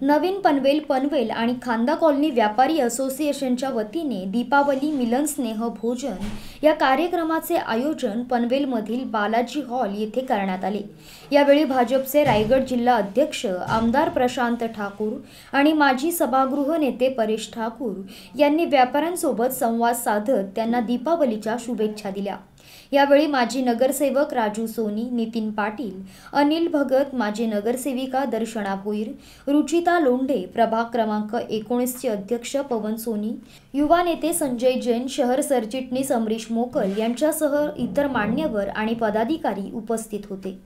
नवीन पनवेल पनवेल आणि खांदा कॉलनी व्यापारी असोसिएशनच्या वतीने दीपावली मिलन स्नेह भोजन या कार्यक्रमाचे आयोजन पनवेलमधील बालाजी हॉल येथे करण्यात आले. यावेळी भाजपचे रायगड जिल्हा अध्यक्ष आमदार प्रशांत ठाकूर आणि माजी सभागृह नेते परेश ठाकूर यांनी व्यापाऱ्यांसोबत संवाद साधत त्यांना दीपावलीच्या शुभेच्छा दिल्या. यावेळी माजी नगरसेवक राजू सोनी नितीन पाटील अनिल भगत माजी नगरसेविका दर्शना भोईर रुचिता लोंढे प्रभाग क्रमांक एकोणीसचे अध्यक्ष पवन सोनी युवा नेते संजय जैन शहर सरचिटणीस अमरीश मोकल यांच्यासह इतर मान्यवर आणि पदाधिकारी उपस्थित होते.